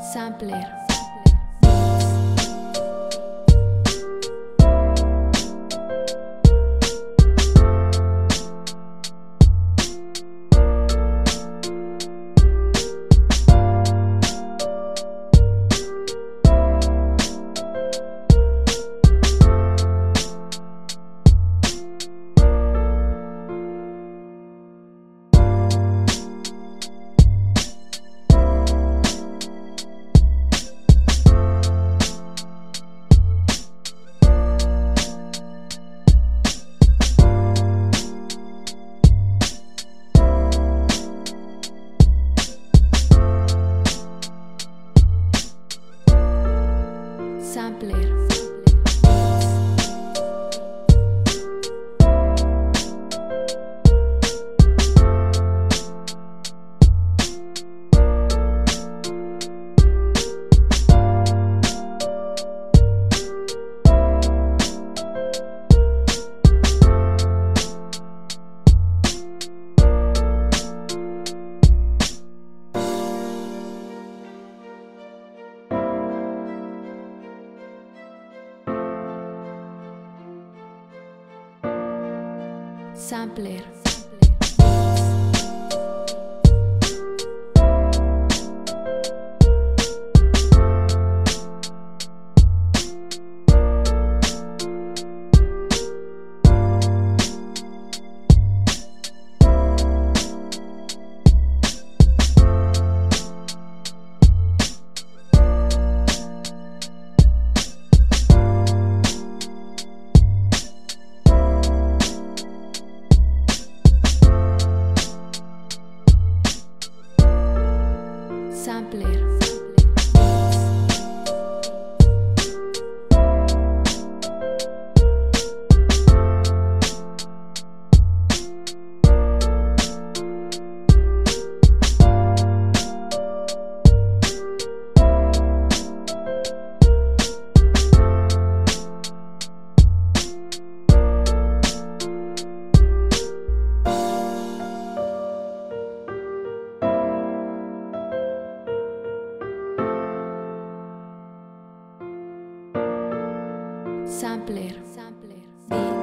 Sampler. Sampler. Sampler. Later. Sampler. Sampler.